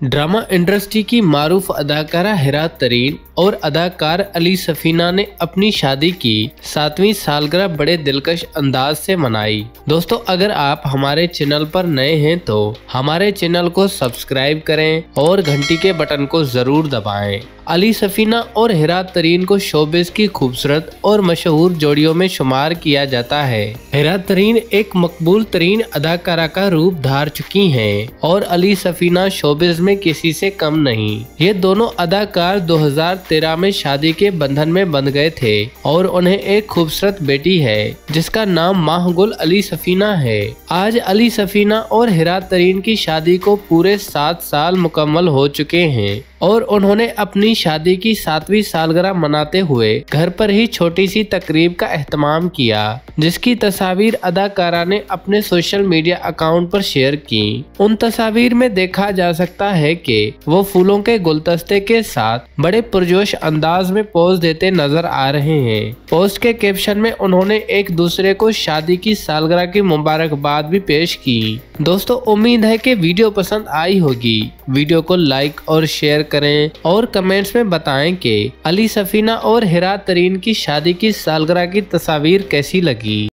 Drama industry की मारूफ अदाकारा हिरा तरीन और अदाकार अली सफीना ने अपनी शादी की सातवीं सालगिरह बड़े दिलकश अंदाज से मनाई। दोस्तों, अगर आप हमारे चैनल पर नए हैं तो हमारे चैनल को सब्सक्राइब करें और घंटी के बटन को ज़रूर दबाएँ। अली सफीना और हिरा तरीन को शोबिस की खूबसूरत और मशहूर जोड़ियों में शुमार किया जाता है। हिरा तरीन एक मकबूल तरीन अदाकारा का रूप धार चुकी हैं और अली सफीना शोबिस में किसी से कम नहीं। ये दोनों अदाकार 2013 में शादी के बंधन में बंध गए थे और उन्हें एक खूबसूरत बेटी है, जिसका नाम माहगुल अली सफीना है। आज अली सफीना और हिरा तरीन की शादी को पूरे सात साल मुकम्मल हो चुके हैं। और उन्होंने अपनी शादी की सातवीं सालगिरह मनाते हुए घर पर ही छोटी सी तकरीब का अहतमाम किया, जिसकी तस्वीर अदाकारा ने अपने सोशल मीडिया अकाउंट पर शेयर की। उन तस्वीर में देखा जा सकता है कि वो फूलों के गुलदस्ते के साथ बड़े पुरजोश अंदाज में पोज देते नज़र आ रहे हैं। पोस्ट के कैप्शन में उन्होंने एक दूसरे को शादी की सालगिरह की मुबारकबाद भी पेश की। दोस्तों, उम्मीद है कि वीडियो पसंद आई होगी। वीडियो को लाइक और शेयर करें और कमेंट्स में बताएँ कि अली सफीना और हिरा तरीन की शादी की सालगराह की तस्वीर कैसी लगी।